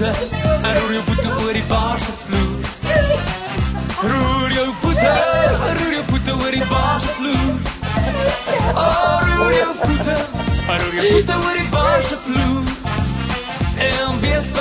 voete en roer jou voete oor die baarse vloer. Roer jou voete, roer jou voete oor die baarse vloer. Oh, roer jou voete, roer jou voete oor die